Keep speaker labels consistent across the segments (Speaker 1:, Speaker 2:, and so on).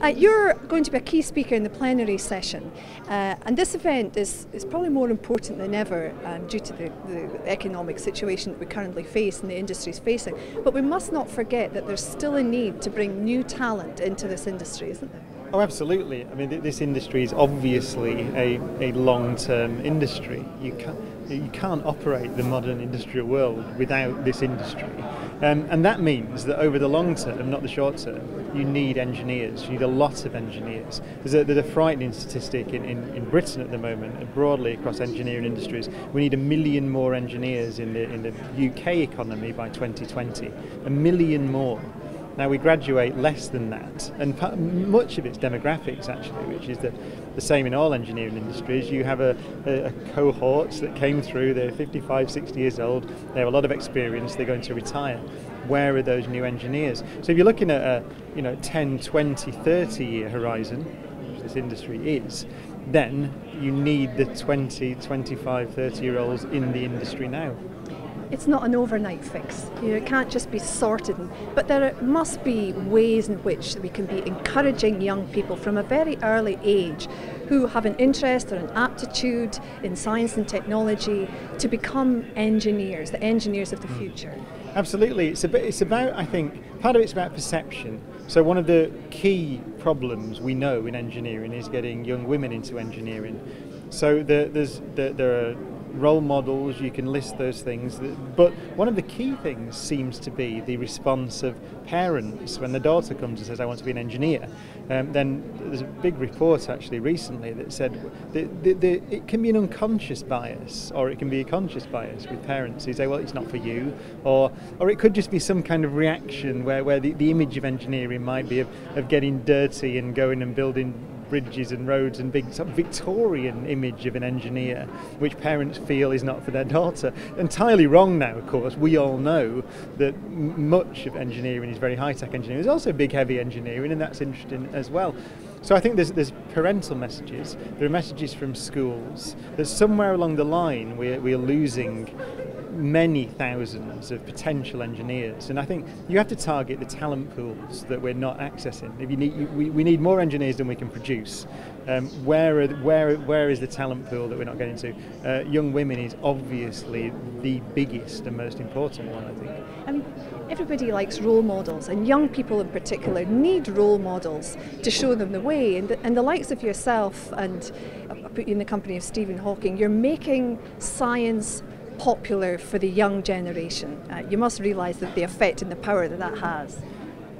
Speaker 1: Uh, you're going to be a key speaker in the plenary session, uh, and this event is, is probably more important than ever um, due to the, the economic situation that we currently face and the industry is facing. But we must not forget that there's still a need to bring new talent into this industry, isn't there?
Speaker 2: Oh, absolutely. I mean, this industry is obviously a, a long-term industry. You can't, you can't operate the modern industrial world without this industry. Um, and that means that over the long term, not the short term, you need engineers. You need a lot of engineers. There's a, there's a frightening statistic in, in, in Britain at the moment, and broadly across engineering industries. We need a million more engineers in the, in the UK economy by 2020. A million more. Now we graduate less than that, and much of it's demographics actually, which is the, the same in all engineering industries. You have a, a, a cohort that came through, they're 55, 60 years old, they have a lot of experience, they're going to retire. Where are those new engineers? So if you're looking at a you know 10, 20, 30 year horizon, which this industry is, then you need the 20, 25, 30 year olds in the industry now
Speaker 1: it's not an overnight fix. You know, it can't just be sorted, but there must be ways in which we can be encouraging young people from a very early age who have an interest or an aptitude in science and technology to become engineers, the engineers of the hmm. future.
Speaker 2: Absolutely. It's, a, it's about, I think, part of it's about perception. So, one of the key problems we know in engineering is getting young women into engineering. So, the, there's, the, there are role models, you can list those things. But one of the key things seems to be the response of parents when the daughter comes and says, I want to be an engineer. Um, then there's a big report actually recently that said it can be an unconscious bias or it can be a conscious bias with parents who say, well, it's not for you. Or, or it could just be some kind of reaction where, where the, the image of engineering might be of, of getting dirty and going and building bridges and roads and big sort of Victorian image of an engineer, which parents feel is not for their daughter. Entirely wrong now, of course. We all know that much of engineering is very high tech engineering. There's also big heavy engineering, and that's interesting as well. So I think there's, there's parental messages, there are messages from schools. that somewhere along the line we're, we're losing many thousands of potential engineers, and I think you have to target the talent pools that we're not accessing. If you need, we, we need more engineers than we can produce. Um, where, are, where, where is the talent pool that we're not getting to? Uh, young women is obviously the biggest and most important one, I think.
Speaker 1: I mean, everybody likes role models, and young people in particular need role models to show them the way. And the, and the likes of yourself, and you in the company of Stephen Hawking, you're making science popular for the young generation. Uh, you must realise that the effect and the power that that has.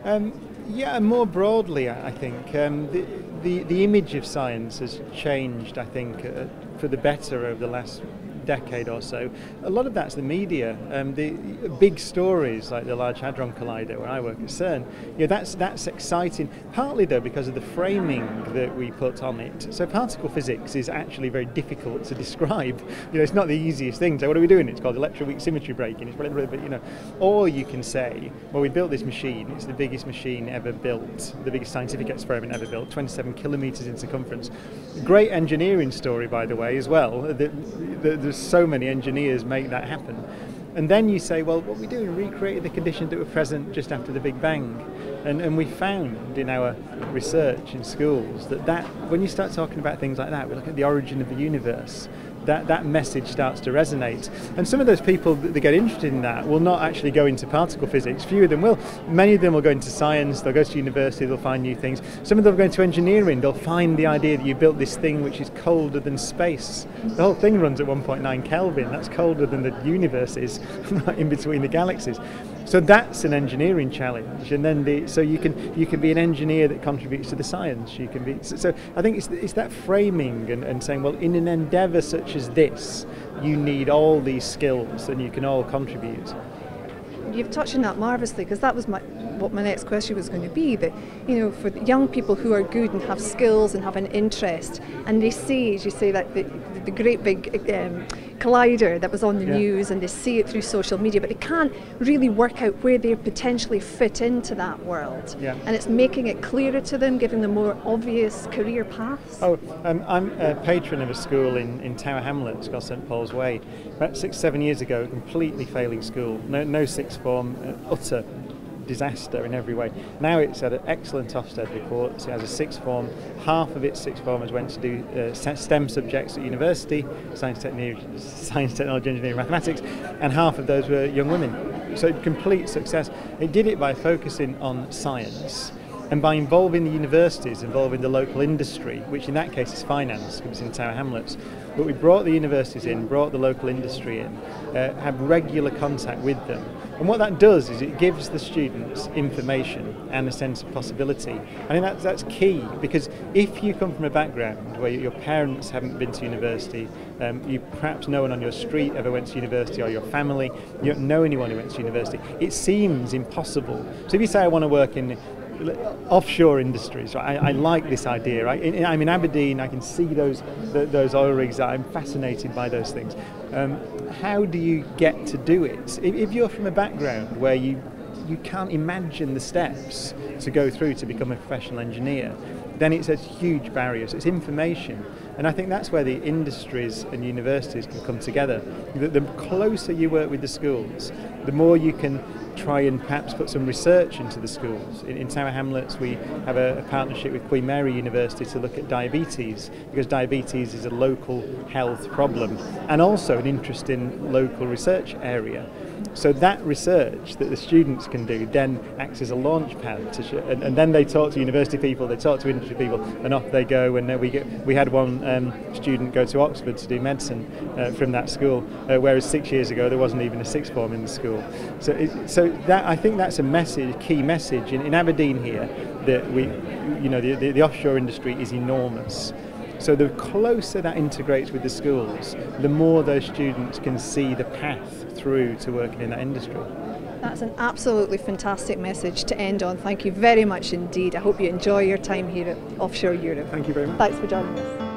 Speaker 2: Um, yeah, more broadly, I think um, the, the, the image of science has changed. I think uh, for the better over the last decade or so, a lot of that's the media. Um, the big stories like the Large Hadron Collider, where I work at CERN, yeah, that's that's exciting. Partly though because of the framing that we put on it. So particle physics is actually very difficult to describe. You know, it's not the easiest thing. So what are we doing? It's called electroweak symmetry breaking. It's but you know, or you can say, well, we built this machine. It's the biggest machine ever built, the biggest scientific experiment ever built, 27 kilometers in circumference. Great engineering story, by the way, as well. The, the, the so many engineers make that happen. And then you say, well, what we do, is recreate the conditions that were present just after the Big Bang. And, and we found in our research in schools that, that when you start talking about things like that, we look at the origin of the universe, that, that message starts to resonate. And some of those people that get interested in that will not actually go into particle physics. Few of them will. Many of them will go into science, they'll go to university, they'll find new things. Some of them will go into engineering, they'll find the idea that you built this thing which is colder than space. The whole thing runs at 1.9 Kelvin, that's colder than the universe is in between the galaxies. So that's an engineering challenge, and then the, so you can you can be an engineer that contributes to the science. You can be so, so I think it's, it's that framing and, and saying well in an endeavour such as this, you need all these skills and you can all contribute.
Speaker 1: You've touched on that marvellously because that was my what my next question was going to be that you know for young people who are good and have skills and have an interest and they see as you say that the, the great big um, collider that was on the yeah. news and they see it through social media, but they can't really work out where they potentially fit into that world.
Speaker 2: Yeah.
Speaker 1: And it's making it clearer to them, giving them more obvious career paths.
Speaker 2: Oh, um, I'm a patron of a school in, in Tower Hamlets called St Paul's Way. About six, seven years ago, completely failing school. No, no sixth form, uh, utter disaster in every way. Now it's had an excellent Ofsted report. It has a sixth form. Half of its sixth formers went to do uh, STEM subjects at university, science, technology, science, technology, engineering, mathematics, and half of those were young women. So complete success. It did it by focusing on science and by involving the universities, involving the local industry, which in that case is finance, because it's in Tower Hamlets. But we brought the universities in, brought the local industry in, uh, have regular contact with them. And what that does is it gives the students information and a sense of possibility. I think that's, that's key because if you come from a background where your parents haven't been to university, um, you perhaps no one on your street ever went to university or your family, you don't know anyone who went to university, it seems impossible. So if you say I want to work in offshore industries. Right? I, I, like this idea. Right? I'm in Aberdeen. I can see those the, those oil rigs. I'm fascinated by those things. Um, how do you get to do it? If, if you're from a background where you you can't imagine the steps to go through to become a professional engineer, then it's a huge barrier. So it's information. And I think that's where the industries and universities can come together. The, the closer you work with the schools, the more you can try and perhaps put some research into the schools. In, in Tower Hamlets, we have a, a, partnership with Queen Mary University to look at diabetes, because diabetes is a local health problem and also an interesting local research area. So that research that the students can do then acts as a launch pad, to and, and, then they talk to university people, they talk to industry people, and off they go. And we get, we had one um, student go to Oxford to do medicine uh, from that school, uh, whereas six years ago there wasn't even a sixth form in the school. So, it, so that I think that's a message, key message in, in Aberdeen here that we, you know, the, the, the offshore industry is enormous. So the closer that integrates with the schools, the more those students can see the path through to working in that industry.
Speaker 1: That's an absolutely fantastic message to end on. Thank you very much indeed. I hope you enjoy your time here at Offshore Europe.
Speaker 2: Thank you very much.
Speaker 1: Thanks for joining us.